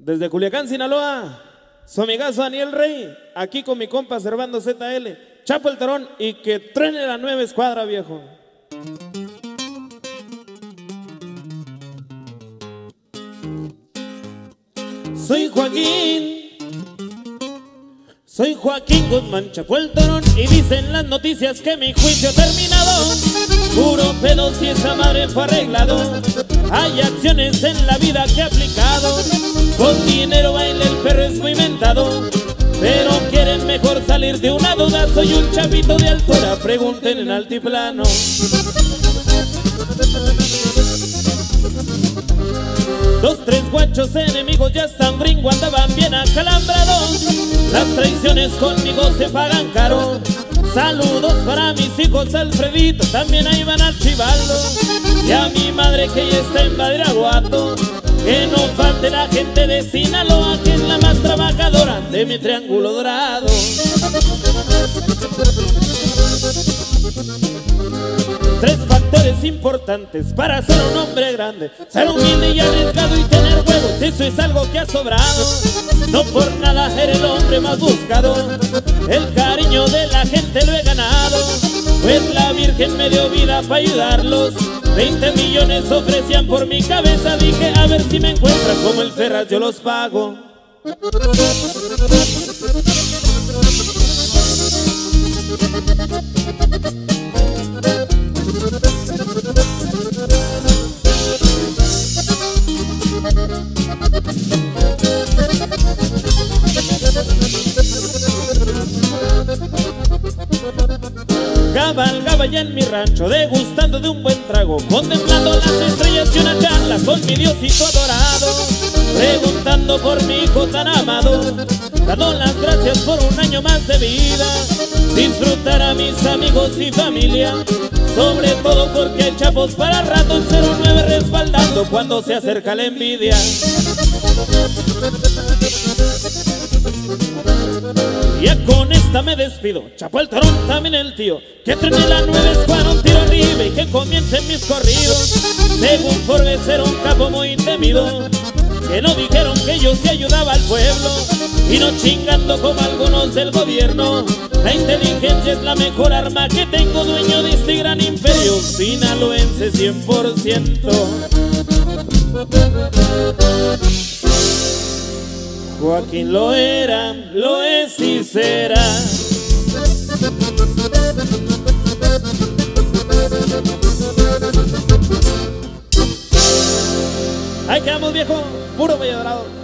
Desde Culiacán, Sinaloa, su amigazo Daniel Rey, aquí con mi compa Servando ZL, Chapo el Tarón y que truene la nueva escuadra, viejo. Soy Joaquín, soy Joaquín Guzmán Chapo el Tarón y dicen las noticias que mi juicio terminado. Puro pedo si esa madre fue arreglado. Hay acciones en la vida que he aplicado. Con dinero baila el perro es muy inventado. Pero quieren mejor salir de una duda. Soy un chavito de altura, pregunten en altiplano. Dos, tres guachos enemigos ya están gringo, andaban bien acalambrados. Las traiciones conmigo se pagan caro. Saludos para mis hijos Alfredito, también ahí van archivaldo. Y a mi madre que ya está en Badiraguato. Falte la gente de Sinaloa, que es la más trabajadora de mi triángulo dorado. Tres factores importantes para ser un hombre grande. Ser humilde y arriesgado y tener huevos Eso es algo que ha sobrado. No por nada ser el hombre más buscado. El cariño de la gente lo he ganado Pues la Virgen me dio vida para ayudarlos. 20 millones ofrecían por mi cabeza. Dije a ver si me encuentran como el Ferraz yo los pago Cabalgaba ya en mi rancho, degustando de un buen trago, contemplando las estrellas y una charla con mi Diosito adorado, preguntando por mi hijo tan amado, dando las gracias por un año más de vida, disfrutar a mis amigos y familia, sobre todo porque hay chapos para rato en 09 respaldando cuando se acerca la envidia. Ya con esta me despido, chapo el tarón, también el tío. Que trene la nueva escuadra, un tiro arriba y que comiencen mis corridos. Según Forbes era un capo muy temido Que no dijeron que yo sí ayudaba al pueblo. Y no chingando como algunos del gobierno. La inteligencia es la mejor arma que tengo Dueño de este gran imperio, sinaloense 100% Joaquín lo era, lo es y será. Ahí quedamos viejo, puro dorado.